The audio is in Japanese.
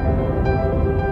うん。